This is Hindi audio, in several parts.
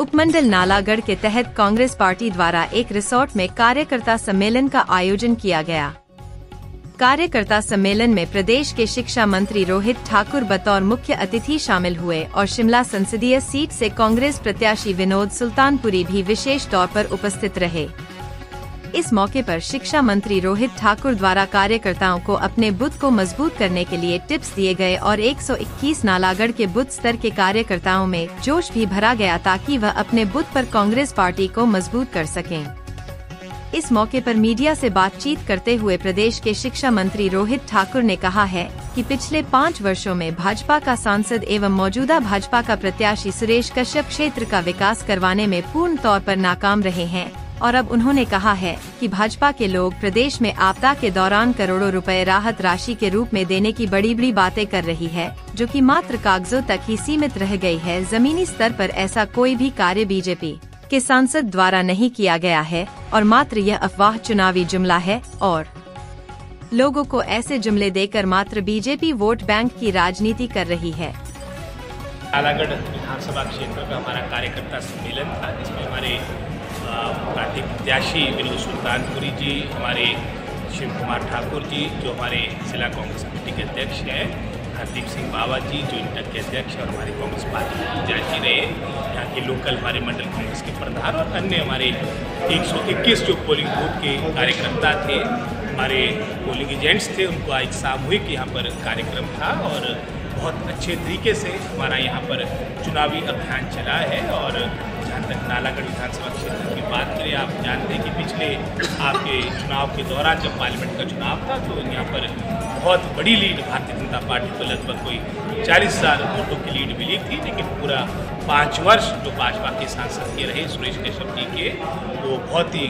उपमंडल नालागढ़ के तहत कांग्रेस पार्टी द्वारा एक रिसोर्ट में कार्यकर्ता सम्मेलन का आयोजन किया गया। कार्यकर्ता सम्मेलन में प्रदेश के शिक्षा मंत्री रोहित ठाकुर बतौर मुख्य अतिथि शामिल हुए और शिमला संसदीय सीट से कांग्रेस प्रत्याशी विनोद सुल्तानपुरी भी विशेष तौर पर उपस्थित रहे। इस मौके पर शिक्षा मंत्री रोहित ठाकुर द्वारा कार्यकर्ताओं को अपने बुद्ध को मज़बूत करने के लिए टिप्स दिए गए और 121 नालागढ़ के बुद्ध स्तर के कार्यकर्ताओं में जोश भी भरा गया ताकि वह अपने बुद्ध पर कांग्रेस पार्टी को मज़बूत कर सकें। इस मौके पर मीडिया से बातचीत करते हुए प्रदेश के शिक्षा मंत्री रोहित ठाकुर ने कहा है कि पिछले पाँच वर्षों में भाजपा का सांसद एवं मौजूदा भाजपा का प्रत्याशी सुरेश कश्यप क्षेत्र का विकास करवाने में पूर्ण तौर पर नाकाम रहे हैं और अब उन्होंने कहा है कि भाजपा के लोग प्रदेश में आपदा के दौरान करोड़ों रुपए राहत राशि के रूप में देने की बड़ी बड़ी बातें कर रही है, जो कि मात्र कागजों तक ही सीमित रह गई है। जमीनी स्तर पर ऐसा कोई भी कार्य बीजेपी के सांसद द्वारा नहीं किया गया है और मात्र यह अफवाह चुनावी जुमला है और लोगों को ऐसे जुमले देकर मात्र बीजेपी वोट बैंक की राजनीति कर रही है। विधानसभा क्षेत्र का हमारा कार्यकर्ता सम्मेलन था, जिसमें प्रत्याशी विनोद सुल्तानपुरी जी, हमारे शिव कुमार ठाकुर जी, जो हमारे जिला कांग्रेस कमेटी के अध्यक्ष हैं, हरदीप सिंह बाबा जी, जो इंटर के अध्यक्ष और हमारी कांग्रेस पार्टी के प्रत्याशी रहे, यहाँ के लोकल हमारे मंडल कांग्रेस के प्रधान और अन्य हमारे 121 जो पोलिंग बूथ के कार्यकर्ता थे, हमारे पोलिंग एजेंट्स थे, उनका एक सामूहिक यहाँ पर कार्यक्रम था और बहुत अच्छे तरीके से हमारा यहाँ पर चुनावी अभियान चला है और जहाँ तक नालागढ़ विधानसभा क्षेत्र की बात करें, आप जानते हैं कि पिछले आपके चुनाव के दौरान जब पार्लियामेंट का चुनाव था तो यहाँ पर बहुत बड़ी लीड भारतीय जनता पार्टी को लगभग कोई चालीस साल वोटों की लीड मिली थी, लेकिन पूरा पाँच वर्ष जो भाजपा के सांसद के रहे, सुरेश कश्यप जी के, वो बहुत ही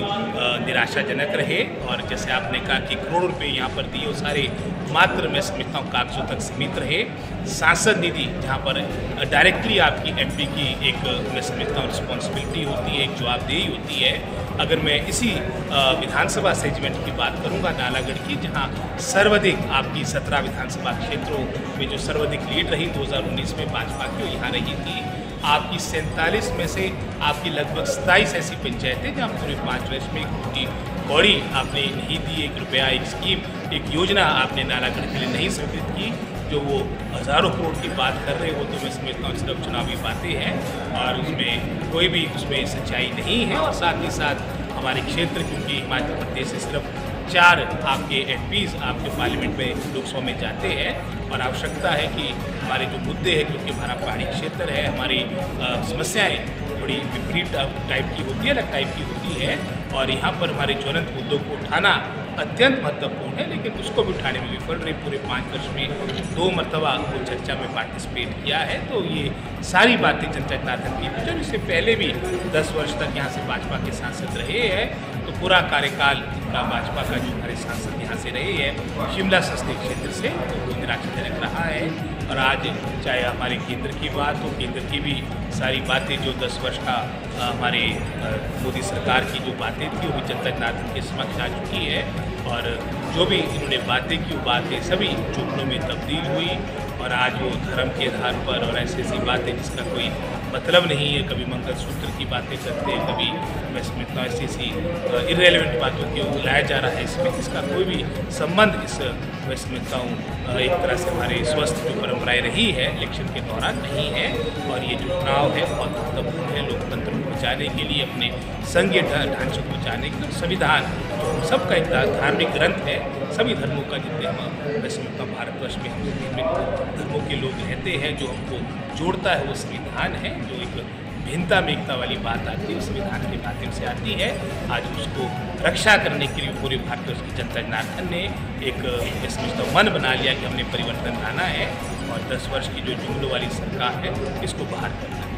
निराशाजनक रहे। और जैसे आपने कहा कि करोड़ों रुपये यहाँ पर दिए, वो सारे मात्र मैं समझता हूँ कागजों तक सीमित रहे। सांसद निधि, जहाँ पर डायरेक्टली आपकी एमपी की एक, मैं समझता हूँ रिस्पॉन्सिबिलिटी होती है, एक जवाबदेही होती है। अगर मैं इसी विधानसभा सेगमेंट की बात करूँगा, नालागढ़ की, जहाँ सर्वाधिक आपकी सत्रह विधानसभा क्षेत्रों में जो सर्वाधिक लीड रही 2019 में भाजपा की यहाँ रही थी। आपकी सैंतालीस में से आपकी लगभग सताईस ऐसी पंचायतें जहाँ पूरे पाँच वर्ष में एक मोटी कौड़ी आपने नहीं दी, एक रुपया, एक स्कीम एक योजना आपने नालागढ़ के लिए नहीं स्वीकृत की, जो वो हज़ारों करोड़ की बात कर रहे हो तो मैं समझता हूँ सिर्फ़ चुनावी बातें हैं और उसमें कोई भी उसमें सच्चाई नहीं है और साथ ही साथ हमारे क्षेत्र, क्योंकि हिमाचल प्रदेश से सिर्फ़ चार आपके एम आपके पार्लियामेंट में लोकसभा में जाते हैं और आवश्यकता है कि हमारे जो मुद्दे हैं, क्योंकि हमारा पहाड़ी क्षेत्र है, हमारी समस्याएँ थोड़ी विपरीत टाइप की होती है, अलग टाइप की होती है और यहाँ पर हमारे ज्वलंत मुद्दों को उठाना अत्यंत महत्वपूर्ण है, लेकिन उसको भी उठाने में विफल रहे। पूरे पाँच वर्ष में दो मरतबा वो चर्चा में पार्टिसिपेट किया है तो ये सारी बातें जनता जनार्दन की पूछा इससे पहले भी दस वर्ष तक यहाँ से भाजपा के सांसद रहे हैं। तो पूरा कार्यकाल इनका भाजपा का जो हमारे सांसद यहाँ से रहे हैं, शिमला संसदीय क्षेत्र से तो निराशाजनक रहा है। और आज चाहे हमारे केंद्र की बात हो, केंद्र की भी सारी बातें जो दस वर्ष का हमारे मोदी सरकार की जो बातें थी, वो भी जनता के समक्ष आ चुकी है। और जो भी इन्होंने बातें की, वो बातें सभी चुपड़ों में तब्दील हुई और आज वो धर्म के आधार पर और ऐसी ऐसी बातें जिसका कोई मतलब नहीं है, कभी मंगलसूत्र की बातें करते हैं, कभी मैं ऐसी ऐसी इरेलीवेंट बातों की लाया जा रहा है इसमें, इसका कोई भी संबंध इस मैं समझता हूँ एक तरह से हमारे स्वस्थ जो परंपराएँ रही है, इलेक्शन के दौरान नहीं है। और ये जो चुनाव है, बहुत महत्वपूर्ण है लोकतंत्र को बचाने के लिए, अपने संघीय ढांचे को बचाने के लिए संविधान जो सबका एक धार्मिक ग्रंथ है। सभी धर्मों का जितने हम समझता भारतवर्ष में हम धर्मों के लोग रहते हैं, जो हमको जोड़ता है, वो संविधान है, जो एक भिन्नता में एकता वाली बात आती है संविधान के माध्यम से आती है। आज उसको रक्षा करने के लिए पूरे भारत की जनता जनार्दन ने एक समझता मन बना लिया कि हमने परिवर्तन लाना है और दस वर्ष की जो जुमलों वाली सरकार है, इसको बाहर करना है।